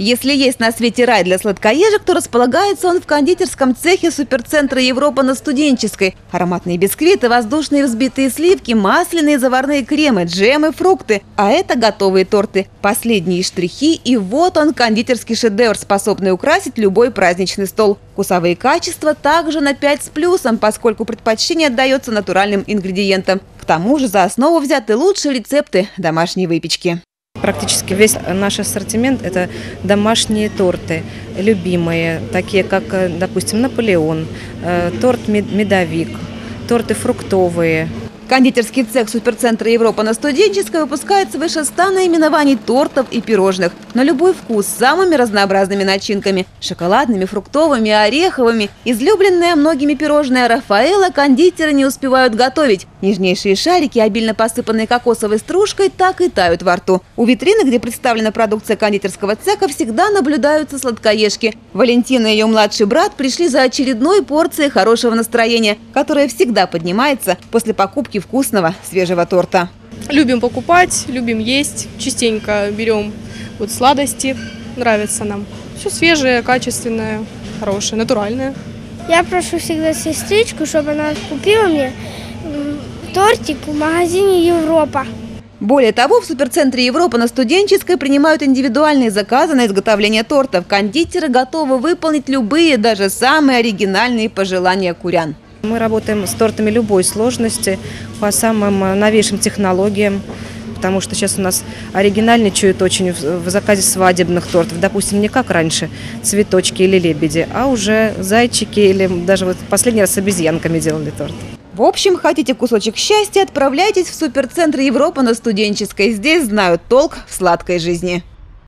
Если есть на свете рай для сладкоежек, то располагается он в кондитерском цехе суперцентра Европа на Студенческой. Ароматные бисквиты, воздушные взбитые сливки, масляные заварные кремы, джемы, фрукты. А это готовые торты. Последние штрихи и вот он кондитерский шедевр, способный украсить любой праздничный стол. Вкусовые качества также на 5 с плюсом, поскольку предпочтение отдается натуральным ингредиентам. К тому же за основу взяты лучшие рецепты домашней выпечки. Практически весь наш ассортимент – это домашние торты, любимые, такие как, э, допустим, Наполеон, э, торт медовик, торты фруктовые, Кондитерский цех суперцентра Европа на Студенческой выпускает свыше 100 наименований тортов и пирожных. На любой вкус с самыми разнообразными начинками – шоколадными, фруктовыми, ореховыми. Излюбленные многими пирожные Рафаэла кондитеры не успевают готовить. Нежнейшие шарики, обильно посыпанные кокосовой стружкой, так и тают во рту. У витрины, где представлена продукция кондитерского цеха, всегда наблюдаются сладкоежки. Валентина и ее младший брат пришли за очередной порцией хорошего настроения, которое всегда поднимается после покупки покупки вкусного свежего торта. Любим покупать, любим есть, частенько берем вот сладости, нравится нам. Все свежее, качественное, хорошее, натуральное. Я прошу всегда сестричку, чтобы она купила мне тортик в магазине Европа. Более того, в суперцентре Европа на Студенческой принимают индивидуальные заказы на изготовление тортов. Кондитеры готовы выполнить любые, даже самые оригинальные пожелания курян. Мы работаем с тортами любой сложности по самым э, новейшим технологиям, потому что сейчас у нас оригинальничают очень в заказе свадебных тортов. Допустим, не как раньше цветочки или лебеди, а уже зайчики или даже вот последний раз с обезьянками делали торт. В общем, хотите кусочек счастья, отправляйтесь в суперцентр Европа на Студенческой. Здесь знают толк в сладкой жизни.